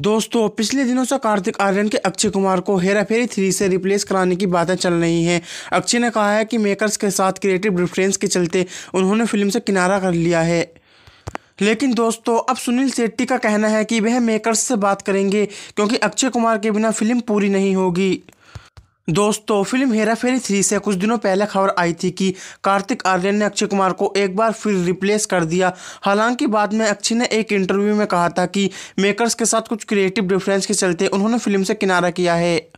दोस्तों, पिछले दिनों से कार्तिक आर्यन के अक्षय कुमार को हेरा फेरी थ्री से रिप्लेस कराने की बातें चल रही हैं। अक्षय ने कहा है कि मेकर्स के साथ क्रिएटिव डिफरेंस के चलते उन्होंने फ़िल्म से किनारा कर लिया है। लेकिन दोस्तों, अब सुनील शेट्टी का कहना है कि वह मेकर्स से बात करेंगे, क्योंकि अक्षय कुमार के बिना फ़िल्म पूरी नहीं होगी। दोस्तों, फ़िल्म हेरा फेरी थ्री से कुछ दिनों पहले खबर आई थी कि कार्तिक आर्यन ने अक्षय कुमार को एक बार फिर रिप्लेस कर दिया। हालाँकि बाद में अक्षय ने एक इंटरव्यू में कहा था कि मेकर्स के साथ कुछ क्रिएटिव डिफरेंस के चलते उन्होंने फ़िल्म से किनारा किया है।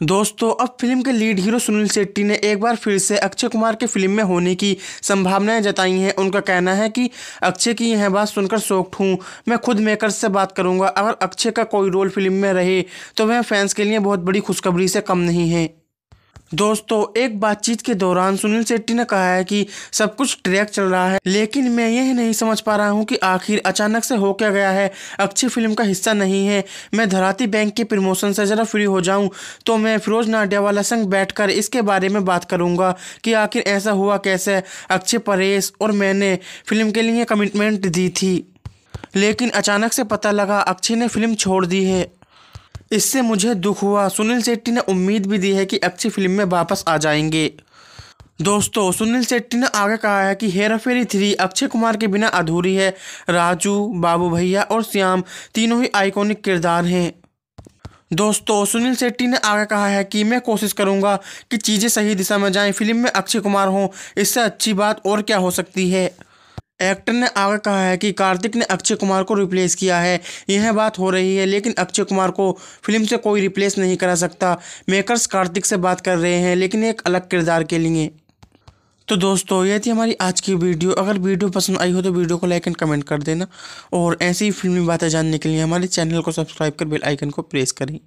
दोस्तों, अब फ़िल्म के लीड हीरो सुनील शेट्टी ने एक बार फिर से अक्षय कुमार के फ़िल्म में होने की संभावनाएँ जताई हैं। उनका कहना है कि अक्षय की यह बात सुनकर शोक्ट हूँ। मैं खुद मेकर से बात करूँगा। अगर अक्षय का कोई रोल फ़िल्म में रहे तो वह फैंस के लिए बहुत बड़ी खुशखबरी से कम नहीं है। दोस्तों, एक बातचीत के दौरान सुनील शेट्टी ने कहा है कि सब कुछ ट्रैक चल रहा है, लेकिन मैं यह नहीं समझ पा रहा हूँ कि आखिर अचानक से हो क्या गया है। अच्छी फ़िल्म का हिस्सा नहीं है। मैं धराती बैंक के प्रमोशन से ज़रा फ्री हो जाऊँ तो मैं फिरोज नाडियावाला संग बैठकर इसके बारे में बात करूँगा कि आखिर ऐसा हुआ कैसे। अक्षय परेश और मैंने फ़िल्म के लिए कमिटमेंट दी थी, लेकिन अचानक से पता लगा, अक्षय ने फ़िल्म छोड़ दी है। इससे मुझे दुख हुआ। सुनील शेट्टी ने उम्मीद भी दी है कि अच्छी फ़िल्म में वापस आ जाएँगे। दोस्तों, सुनील शेट्टी ने आगे कहा है कि हेरा फेरी थ्री अक्षय कुमार के बिना अधूरी है। राजू, बाबू भैया और श्याम तीनों ही आइकॉनिक किरदार हैं। दोस्तों, सुनील शेट्टी ने आगे कहा है कि मैं कोशिश करूँगा कि चीज़ें सही दिशा में जाएँ, फ़िल्म में अक्षय कुमार हों। इससे अच्छी बात और क्या हो सकती है? एक्टर ने आगे कहा है कि कार्तिक ने अक्षय कुमार को रिप्लेस किया है। यह बात हो रही है, लेकिन अक्षय कुमार को फ़िल्म से कोई रिप्लेस नहीं करा सकता। मेकर्स कार्तिक से बात कर रहे हैं, लेकिन एक अलग किरदार के लिए। तो दोस्तों, ये थी हमारी आज की वीडियो। अगर वीडियो पसंद आई हो तो वीडियो को लाइक एंड कमेंट कर देना। और ऐसी ही फिल्मी बातें जानने के लिए हमारे चैनल को सब्सक्राइब कर बेल आइकन को प्रेस करें।